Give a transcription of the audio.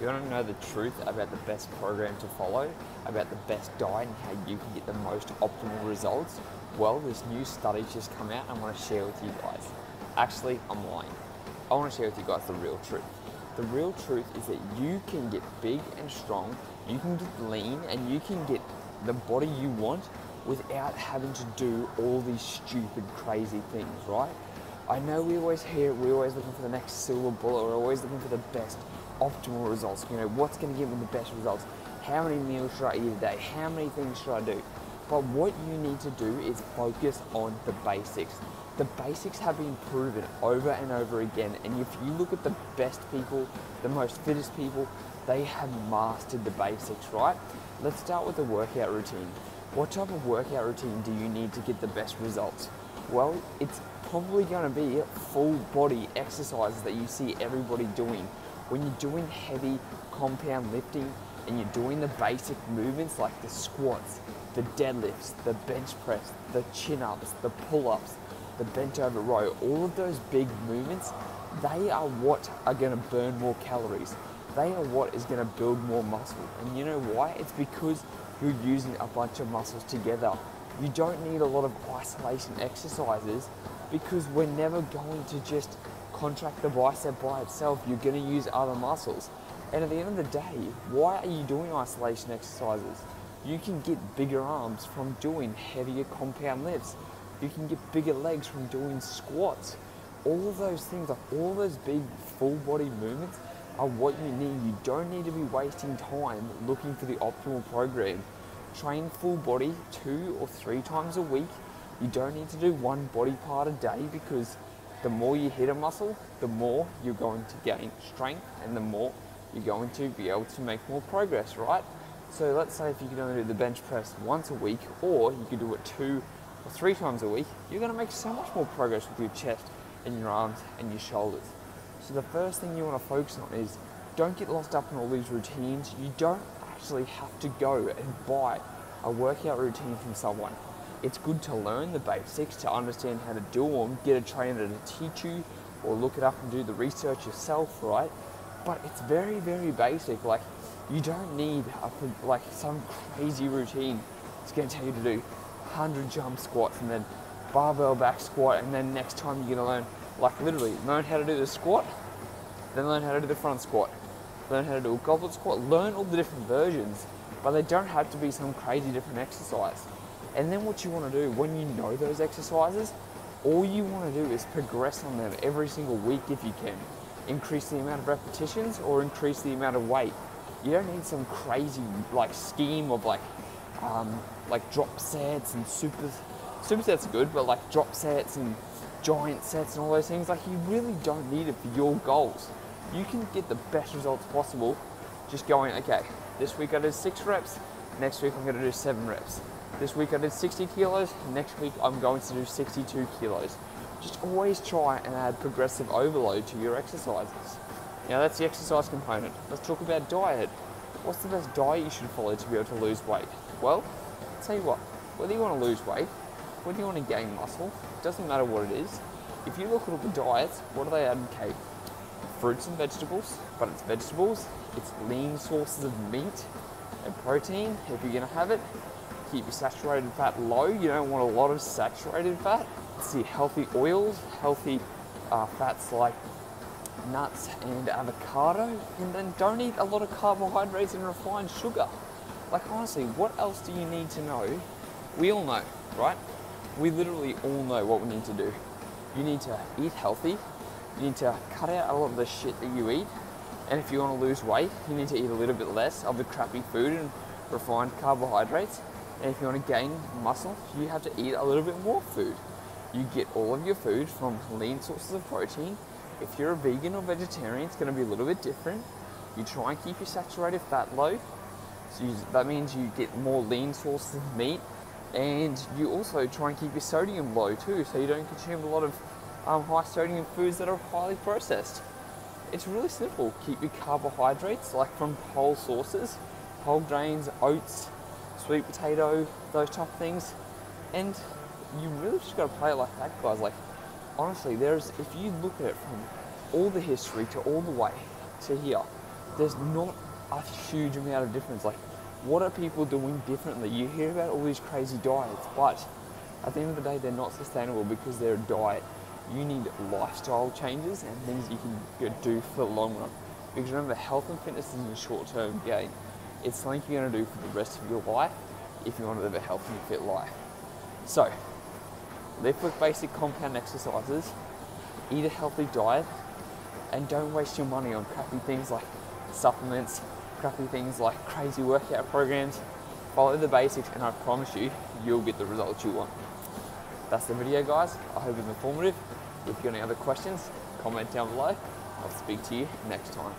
You want to know the truth about the best program to follow, about the best diet and how you can get the most optimal results? Well, this new study's just come out and I want to share with you guys. Actually, I'm lying. I want to share with you guys the real truth. The real truth is that you can get big and strong, you can get lean, and you can get the body you want without having to do all these stupid, crazy things, right? I know we always hear, we're always looking for the next silver bullet, we're always looking for the best optimal results. You know, what's going to give me the best results? How many meals should I eat a day? How many things should I do? But what you need to do is focus on the basics. The basics have been proven over and over again. And if you look at the best people, the most fittest people, they have mastered the basics, right? Let's start with the workout routine. What type of workout routine do you need to get the best results? Well, it's probably going to be full body exercises that you see everybody doing when you're doing heavy compound lifting and you're doing the basic movements like the squats, the deadlifts, the bench press, the chin ups, the pull ups, the bent over row, all of those big movements, they are what are going to burn more calories. They are what is going to build more muscle. And you know why? It's because you're using a bunch of muscles together. You don't need a lot of isolation exercises because we're never going to just contract the bicep by itself, you're going to use other muscles. And at the end of the day, why are you doing isolation exercises? You can get bigger arms from doing heavier compound lifts. You can get bigger legs from doing squats. All of those things, like all those big full body movements, are what you need. You don't need to be wasting time looking for the optimal program. Train full body two or three times a week. You don't need to do one body part a day because the more you hit a muscle, the more you're going to gain strength and the more you're going to be able to make more progress, right? So let's say if you can only do the bench press once a week or you could do it two or three times a week, you're going to make so much more progress with your chest and your arms and your shoulders. So the first thing you want to focus on is don't get lost up in all these routines. You don't actually have to go and buy a workout routine from someone it's good to learn the basics, to understand how to do them, get a trainer to teach you, or look it up and do the research yourself, right? But it's very, very basic. Like, you don't need a, like some crazy routine. It's going to tell you to do 100 jump squats and then barbell back squat, and then next time you're going to learn, like literally, learn how to do the squat, then learn how to do the front squat, learn how to do a goblet squat, learn all the different versions, but they don't have to be some crazy different exercise. And then what you want to do when you know those exercises, all you want to do is progress on them every single week if you can. Increase the amount of repetitions or increase the amount of weight. You don't need some crazy like scheme of like um, like drop sets and super super sets are good, but like drop sets and giant sets and all those things, like you really don't need it for your goals. You can get the best results possible just going, okay, this week I did six reps, next week I'm gonna do seven reps. This week I did 60 kilos, next week I'm going to do 62 kilos. Just always try and add progressive overload to your exercises. Now that's the exercise component. Let's talk about diet. What's the best diet you should follow to be able to lose weight? Well, I'll tell you what, whether you want to lose weight, whether you want to gain muscle, it doesn't matter what it is. If you look at all the diets, what do they advocate? Fruits and vegetables, but it's vegetables, it's lean sources of meat and protein if you're to have it, keep your saturated fat low. You don't want a lot of saturated fat. See healthy oils, healthy uh, fats like nuts and avocado, and then don't eat a lot of carbohydrates and refined sugar. Like honestly, what else do you need to know? We all know, right? We literally all know what we need to do. You need to eat healthy. You need to cut out a lot of the shit that you eat. And if you want to lose weight, you need to eat a little bit less of the crappy food and refined carbohydrates. And if you want to gain muscle, you have to eat a little bit more food. You get all of your food from lean sources of protein. If you're a vegan or vegetarian, it's going to be a little bit different. You try and keep your saturated fat low. So you, that means you get more lean sources of meat. And you also try and keep your sodium low too, so you don't consume a lot of um, high sodium foods that are highly processed. It's really simple. Keep your carbohydrates like from whole sources, whole grains, oats, sweet potato, those type of things. And you really just got to play it like that, guys. Like, honestly, there's if you look at it from all the history to all the way to here, there's not a huge amount of difference. Like, what are people doing differently? You hear about all these crazy diets, but at the end of the day, they're not sustainable because they're a diet. You need lifestyle changes and things you can do for the long run. Because remember, health and fitness isn't a short-term gain. It's something you're going to do for the rest of your life if you want to live a healthy and fit life. So, live with basic compound exercises, eat a healthy diet, and don't waste your money on crappy things like supplements, crappy things like crazy workout programs. Follow the basics, and I promise you, you'll get the results you want. That's the video, guys. I hope it's informative. If you've got any other questions, comment down below. I'll speak to you next time.